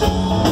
Música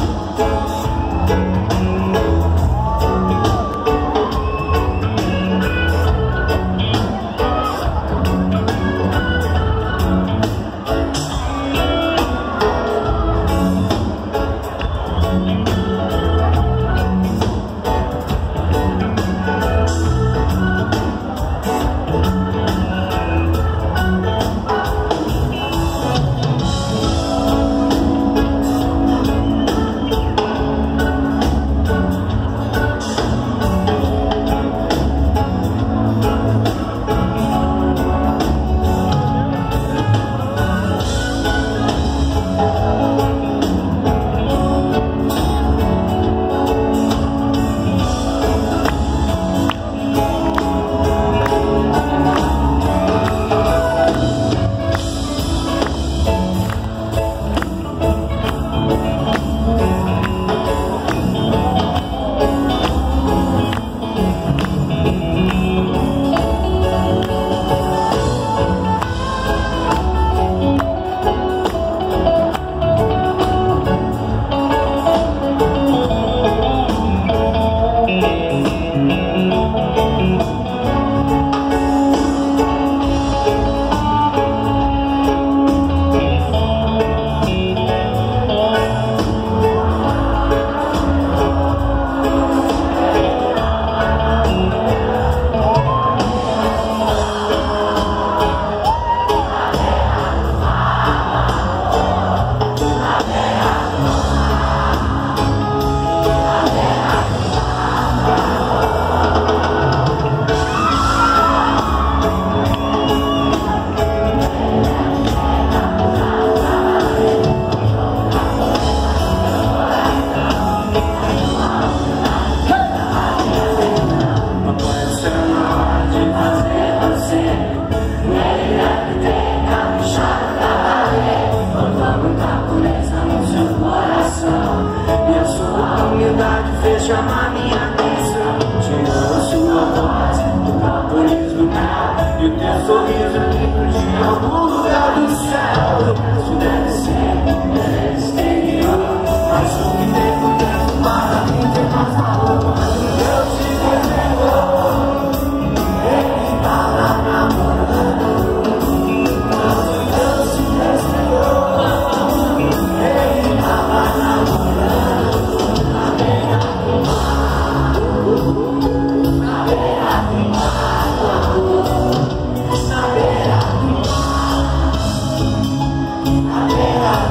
chamar and.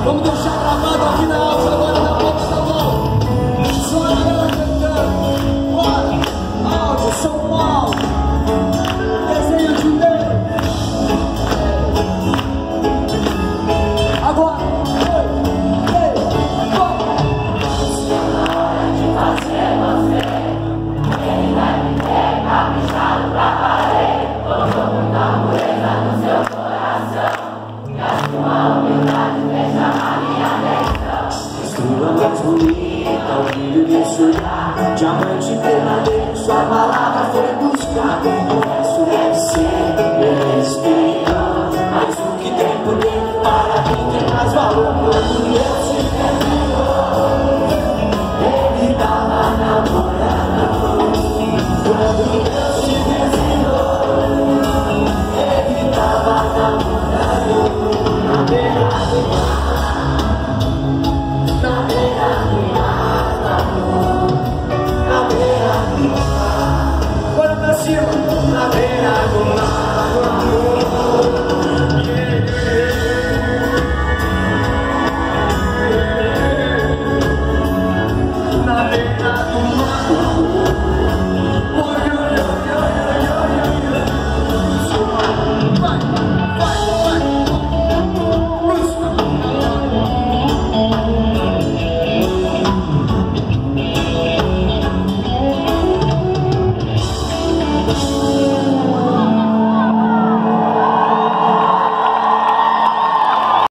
Vamos deixar gravado aqui na alça agora da Ponte Salão. Só a galera cantando. De lenço Diamante verdadeiro, sua palavra foi buscada O resto deve ser respeito Mas o que tem poder para mim tem mais valor